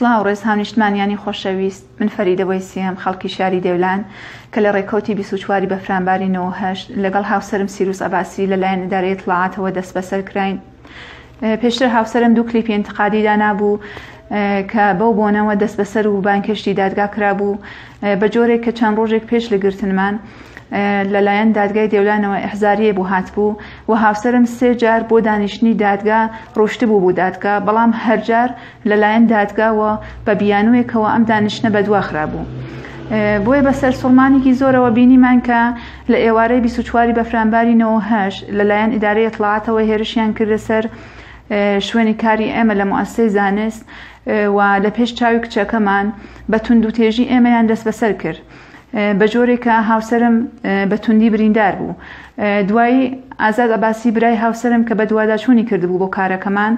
سڵاو ڕێز هاونیشتمانیانی خۆشەویست، من فەریدە وەیسیم خەڵکی شاری دێولان کە لە ڕێکەوتی بیست و چواری بەفرانباری نۆ هەشت لەگەڵ هاوسەرم سیروس عەباسی لەلایەن ئیدارەی ئیتڵاعاتەوە دەستبەسەر کراین. پێشتر هاوسەرم دوو کلیپی ئینتقادی دانابوو کە بەو بۆنەوە دەستبەسەر و بانگهێشتی دادگا کرابوو، بە جۆرێک کە چەند ڕۆژێک پێش لە گرتنمان لەلایەن دادگای دێولانەوە ئەحزاریە بوو هاتبوو و هاوسرم سێ جار بۆ دانیشتنی دادگا ڕۆشتبوو بوو دادگا بەڵام هەرجار لەلایەن دادگاوە بە بیانوێکەوە ئەم دانیشتە بەدواخرا بوو. بۆیە بە سەرسوڕمانێکی زۆرەوە بینیمان کە لە ئێوارەی 24 بەفرانباری 98 لەلایەن ئیدارەی اطلاعاتەوە هێرشیان کردە سەر شوێنی کاری ئێمە لە موسسەی زانست و لە پێش چاوی کچەکەمان بە توندوتێژی ئێمەیان دەستبەسەر کرد بە جۆرێک کە هاوسرم بە توندی بریندار بوو دوایی ئازاد ئەباسی برای هاوسرم کە بە دوواداچوونی کردبوو بۆ کارەکەمان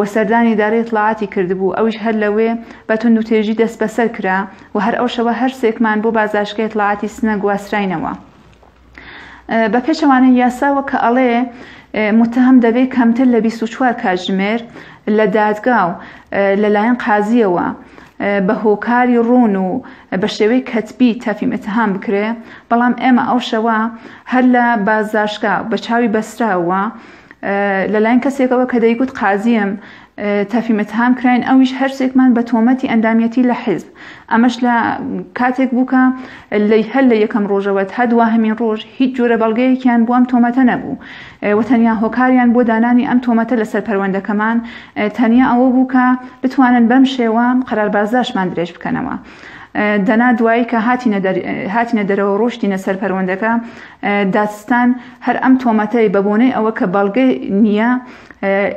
وە سەردانی دارێ تڵعاتی کردبوو ئەوش هەر لەوێ بە توندوتێژی دەست بەسەر کرا و هەر ئەوشەوە هەرسێکمان بۆ بازاشکەی تڵعاتی سنە گواستراینەوە. بە پێچەوانەی یاساوە کە ئەڵێ متهم دەبێت کەمتر لە 24 کاتژمێر لە دادگا و لەلایەن قازیەوە بە هۆکاری ڕوون و بە شێوەی کەتبی تەفی متهام بکرێ بەڵام ئێمە ئەو شەوە هەر لە بازداشکە بە چاوی بەسراوە لەلایەن کەسێکەوە کە دەیگوت قازیم تەفیمتهام کراین ئەویش هەرسێکمان بە تۆمەتی ئەندامیەتی لە حیزب ئەمەش لە کاتێک بووکە لی هەر لە یەکەم ڕۆژەوەت هەدووە هەمین ڕۆژ هیچ جۆرە بەڵگەیەکیان بۆ ئەم تۆمەتە نەبوو و تەنیا هۆکاریان بۆ دانانی ئەم تۆمەتە لەسەر پەروەندەکەمان تەنیا ئەوە بووکە بتوانن بەم شێوە قەرار بازداشمان درێژ بکەنەوە. دەنا دوایی کە هاتینە دەرەوە ڕۆشتینە سەر پەروەندەکە دادستان هەر ئەم تۆمەتەی بە بۆنەی ئەوە کە بەڵگەی نییە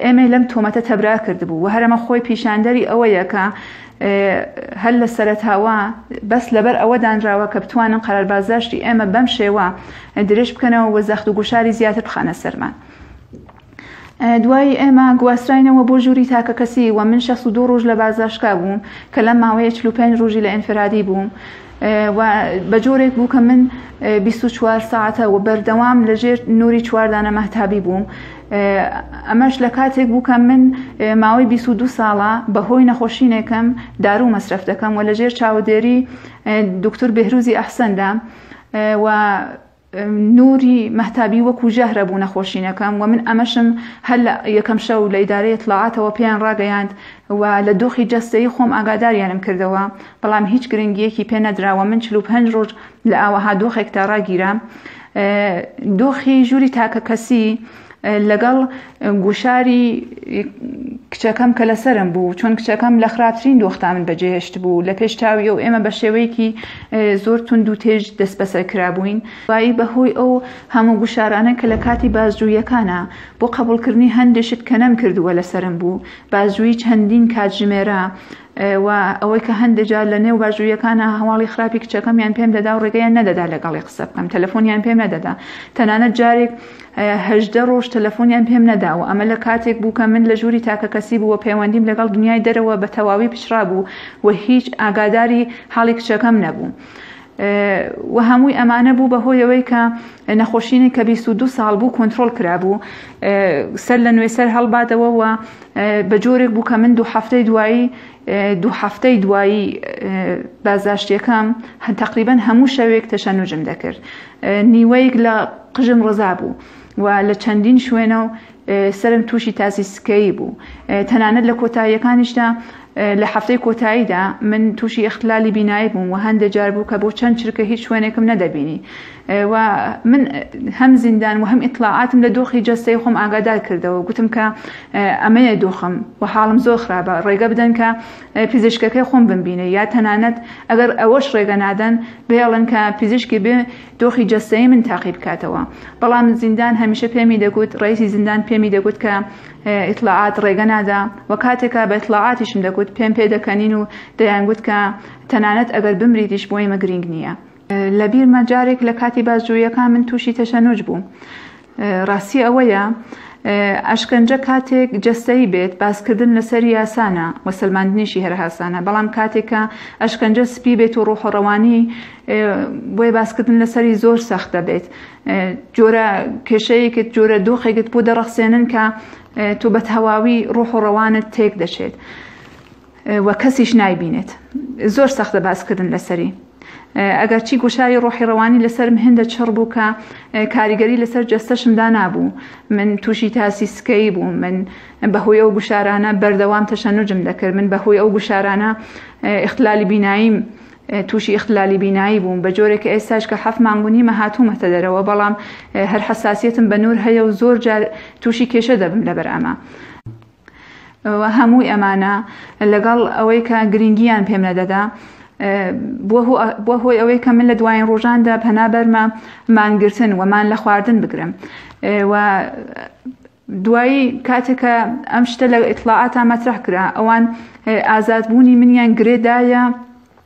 ئێمەی لەم تۆمەتە تەبرا کردبوو و هەرەمە خۆی پیشاندەری ئەوەیە کە هەر لە سەرتاوە بەس لەبەر ئەوە دانراوە کە بتوانن قەرار بازداشتی ئێمە بەم شێوە درێژ بکەنەوە و زەخت و گوشاری زیاتر بخانە سەرمان. دوایی ئێمە گواستراینەوە بۆ ژووری تاکە کەسی و من شەست و دوو ڕۆژ لە بازداشتگا بووم کە لەم ماوەیە چلو پێنج ڕۆژی لە ئینفرادی بووم و بە جۆرێک بوو کە من بیست و چوار ساعەتە و بەردەوام لەژێر نووری چواردانە مەهتابی بووم ئەمەش لە کاتێک بوو کە من ماوەی بیست و دوو ساڵە بە هۆی نەخۆشینێکم دارو مەسرف دەکەم و لەژێر چاودێری دکتور بهروزی ئەحسەندا و نوری مەهتابی وەکو ژەهرە بوو نەخۆشینەکەم و من ئەمەشم هەر لە یەکەم شەو لە ئیدارەی ئیتڵاعاتەوە پێیان ڕاگەیاند و لە دۆخی جەستەیی خۆم ئاگاداریانم کردەوە، بەڵام هیچ گرنگییەکی پێ نەدرا و من چل و پێنج ڕۆژ لە ئاوەها دۆخێکدا ڕاگیرام. دۆخی ژووری تاکەکەسی. لەگەڵ گوشاری کچەکەم کە لەسرم بوو چۆن کچەکەم لە خراپترین دۆختا من بەجێهێشت بوو لە پێش چاوی ئەو ئێمە بە شێوەیەکی زۆر تونند و تێژ دەست بەسەر کرابووین وایی بەهۆی ئەو هەموو گوشارانە کە لە کاتی بازجوویەکانە بۆ قبولکردنی هەندێشت کە نەم کردووە لەسرم بوو بازجووی چەندین کاتژمێرە و ئەوەی کە هەندێک جار لە نێو باژوویەکانە هەواڵی خراپی کچەکەمیان پێم دەدا و ڕێگەیان نەدەدا لەگەڵی قسە بکەم تەلەفۆنیان پێم نەدەدا تەنانەت جارێک هەژدە ڕۆژ تەلەفۆنیان پێم نەدا و ئەمە لە کاتێک بوو کە من لە ژووری تاکە کەسی بووە پەیوەندیم لەگەڵ دنیای دەرەوە بە تەواوی پچڕا بوو و هیچ ئاگاداری حاڵی کچەکەم نەبوو. وە هەمووی ئەمانە بوو بە هۆی ئەوەی کە نەخۆشینێک کە 22 ساڵ بوو کۆنتترۆل کرابوو سەر لە نوێ سەر هەڵباتەوە وە بە جۆرێک بوو کە من دوو هەفتەی دوایی دوو هەفتەی دوایی بازداشتەکەم هەن تقریبان هەموو شەوێک تەشەنوجم دەکرد نیوەیەک لە قژم ڕزا بوو و لە چەندین شوێنە و سەرم تووشی تازی سکەیی بوو تەنانەت لە کۆتاییەکانیشدا لە هەفتەی کۆتاییدا من تووشی ئەختلالی بینایی بووم و هەندێک جار بوو کە بۆ چەند چرکە هیچ شوێنێکم نەدەبینی و من هەم زیندان و هەم ئیتلاعاتم لە دۆخی جەستەی خۆم ئاگادار کردەوە گوتم کە ئەمەیە دۆخم و حاڵم زۆر خراپە ڕێگە بدەن کە پزیشکەکەی خۆم بمبینێ یا تەنانەت ئەگەر ئەوەش ڕێگە نادەن بێڵن کە پزیشکی بێ دۆخی جەستەیی من تاقی بکاتەوە بەڵام زیندان هەمیشە پێمی دەگوت ڕیسی زیندان پێمی دەگوت کە ئیتلاعات ڕێگە نادا و کاتێکا بە ئیتلاعاتیشم دەگوت پێم پێ دەکەنین و دەیانگوت کە تەنانەت ئەگەر بمریدیش بۆی مەگرنگ نییە لە بیرمە جارێک لە کاتی بازجوویەکان من تووشی تەشەنوج بووم ڕاستی ئەوەیە ئەشکەنجە کاتێک جەستەی بێت باسکردن لەسەر یاسانە و سەلماندنیشی هەر هاسانە بەڵام کاتێکە ئەشکەنجە سپی بێت و ڕۆحڕەوانی بۆیە باسکردن لەسەری زۆر سەخت دەبێت جۆرە کێشەیەکت جۆرە دۆخێکت بۆ دەڕەخسێنن کە تۆ بە تەواوی ڕۆح و ڕەوانت تێک دەچێت. و کەسیش نایبینێت زۆر سەختە باسکردن لەسەری ئەگەرچی گوشاری ڕۆحی ڕەوانی لەسەرم هێندە چڕ بوو کە کاریگەری لەسەر جەستەشمدا نابوو من تووشی تاسی سکەی بوو من بەهۆی ئەو گوشارانە بەردەوام تەشەنوجم دەکرد من بەهۆی ئەو گوشارانە اختلالی بیناییم تووشی اختلالی بینایی بووم بە جۆرێک ئێستاش کە حەف مانگونیمە هاتوومەتە دەرەوە بەڵام هەر حساسیتم بە نور هەیە و زۆر جار تووشی کێشە دەبم لەبەر ئەمە و هەمووی ئەمانە لەگەڵ ئەوەی کە گرنگیان پێم نەدەدا بۆ هۆی ئەوەی کە من لە دوایین ڕۆژاندا پەنا بەرمە مانگرتن وەمان لە خواردن بگرم و دوایی کاتێکە ئەم شتە لە ئیتلاعاتا مەترح کرا ئەوان ئازادبوونی منیان گرێدایە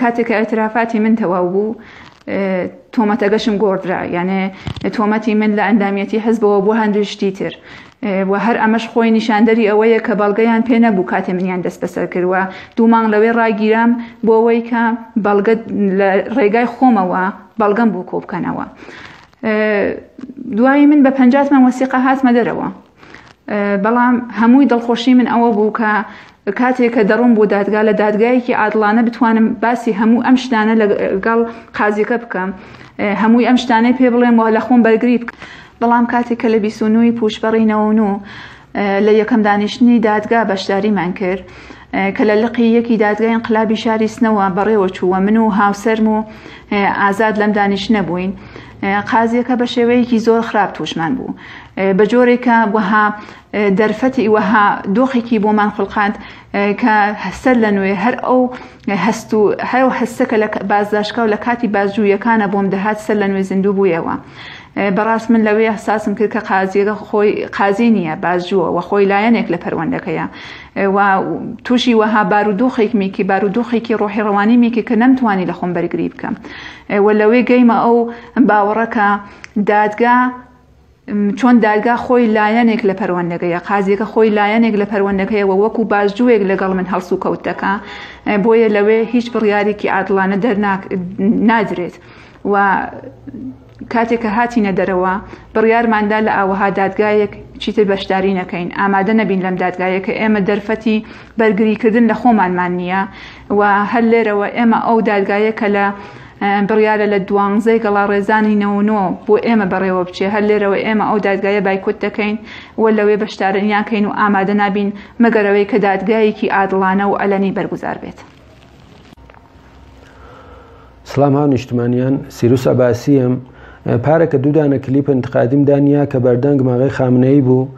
کاتێک کە ئەترافاتی من تەواو بوو تۆمەتەگەشم گۆڕدرا یانێ تۆمەتی من لە ئەندامیەتی حزبەوە بۆ هەندو شتی تر و هەر ئەمەش خۆی نیشاندەری ئەوەیە کە بەڵگەیان پێ نەبوو کاتێ منیان دەست بەسەر کردوە دوو مانگ لەوێ ڕاگیرام بۆ ئەوەی کە بەڵگە لە ڕێگای خۆمەوە بەڵگەم بۆ کۆبکەنەوە دوایی من بە پەنجاتمان وەسیقە هاتمە دەرەوە بەڵام هەمووی دڵخۆشی من ئەوە بوو کە کاتێک کە دەڕوم بۆ دادگا لە دادگایەکی ئادڵانە بتوانم باسی هەموو ئەم شتانە لەگەڵ قازیەکە بکەم هەمووی ئەم شتانەی پێ بڵێم وە لە خۆم بەرگری بکە بەڵام کاتێک کە لە بیسونوی پوشبڕینەوەن و لە یەکەم دانیشتنی دادگا بەشداریمان کرد کە لە لقی یەکی دادگای انقلابی شاری سنەوە بەڕێوە چووە من و هاوسەرم و ئازاد لەم دانیش نەبووین قازیەکە بە شێوەیەکی زۆر خراپ توشمان بوو بە جۆرێکە وەها دەرفەتی وەها دۆخێکی بۆمان خولقاند کە هەسەر لە نوێ هەر ئەو هەست و هەر هەستەکە لە بازداشکە و لە کاتی بازجوویەکانە بۆم دەهات سەر لە نوێ زیندوو بوویەوە. بەڕاست من لەوەی ئەحساسم کرد کە قازیەکە خۆی قازی نییە بازجووە و خۆی لایەنێک لە پەروەندەکەیە و تووشی وەها بارودۆخێکمێکی بارودۆخێکی ڕۆحی ڕەوانیمێکی کە نەمتوانی لە خۆم بەرگری بکەم و لەوێ گەیمە ئەو باوەڕە کە دادگا چۆن دادگا خۆی لایەنێک لە پەروەندەکەیە قازیەکە خۆی لایەنێک لە پەروەندەکەیەوە وەکو باشجووێک لەگەڵ من هەڵس و کەوت دەکا بۆیە لەوێ هیچ بڕیارێکی ئادڵانە دەرناک نادرێت و کاتێک کە هاتیینە دەرەوە بڕیارماندا لە ئاوەها دادگایەک چیتر بەشداری نەکەین ئامادە نەبین لەم دادگایە کە ئێمە دەرفەتی بەرگریکردن لە خۆمانمان نییە و هەر لێرەوە ئێمە ئەو دادگایە کە لە بڕیارە لە دوانزەی گەڵاڕێزانی نەونۆ بۆ ئێمە بەڕێوە بچێ هەر لێرەوە ئێمە ئەو دادگایە بایکوت دەکەین و لەوێ بەشدارنیاکەین و ئامادە نابین مەگەرەوەی کە دادگایەکی ئادڵانە و ئەلەنی بەرگوزار بێت. سلام هاو نیشتمانیان سیروس ئەباسیەم پارە کە دوودانە کلیپ انتقادیم دانیا کە بەردەنگ ماغی خامنەی بوو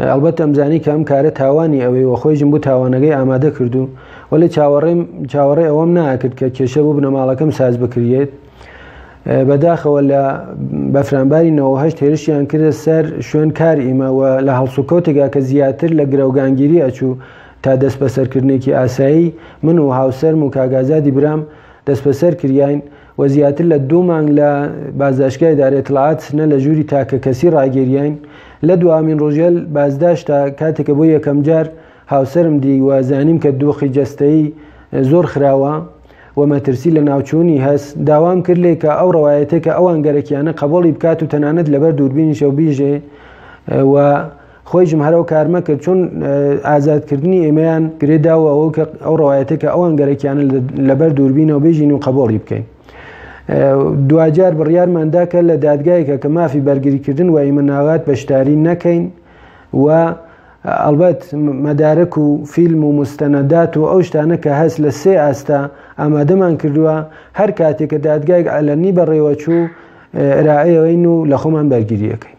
ئەلبەت ئەمزانی کە ئەم کارە تاوانی ئەوەی وە خۆیژم بوو تاوانەکەی ئامادە کردو وەلی چاوەڕێم چاوەڕێ ئەوەم ناکرد کە کێشە بوو بنەماڵەکەم ساز بکرێت بەداخەوە لە بەفرانباری نەوەهشت هێرشیان کردە سەر شوێن کار ئیمەوە لە هەڵسوکەوتێکا کە زیاتر لە گرەوگانگیری ئەچوو تا دەست بەسەرکردنێکی ئاسایی من و هاوسەرم و کاگازادی برام دەستبەسەر کریاین و زیاتر لە دوو مانگ لە بازداشتگای ئیدارەی ئیتڵاعات سنە لە ژووری تاکەکەسی ڕاگیریاین، لە دواهەمین ڕۆژی بازداشتدا کاتێک کە بۆ یەکەمجار هاوسەرم دی و زانیم کە دۆخی جەستەیی زۆر خراوە و مەترسی لەناوچوونی هەس، داوام کرد لێی کە ئەو ڕەوایەتەی کە ئەوان گەرەکیانە قەبوڵی بکات و تەنانەت لەبەر دووربینیشەوە بیژی و خۆیشم هەرەو کارمە کرد چون ئازادکردنی ئێمەیان گرێداوە ئەو کە ئەو ڕواەتە کە ئەوان گەرەکیانە لەبەر دووربینەوە بێژین و قبولی بکەین. دواجار بڕیارماندا کە لە دادگایکە کە مافی بەرگریکردن و ئیمە ناوات بەشداری نەکەین و ئەڵبەت مەدارک و فیلم و مستەنەدات و ئەو شتانە کە هەست لە سێ ئاستا ئامادەمان کردووە هەر کاتێک کە دادگایك ئەلەنی بەڕێوەچوو ئرائەوەین و لە خۆمان بەرگریەکەین.